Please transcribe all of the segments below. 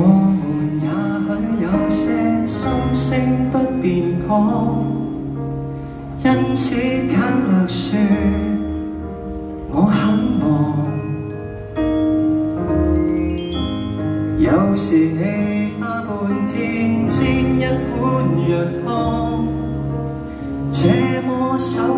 我们也许有些心声不便讲因此简略说我很忙。有时你花半天煎一碗药汤这么手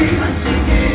满心意。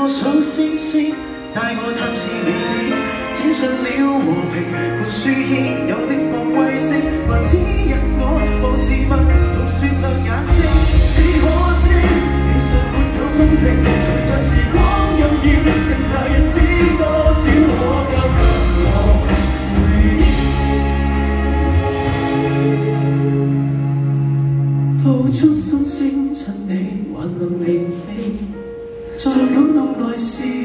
我数星星，带我探视你你，展信了和平，灌输现有的防卫性，还指引我无视物同雪亮眼睛。只可惜，现实没有公平，随着时光悠然，剩下日子多少可交给我回忆？吐出心声，趁你还能明飞。再 see.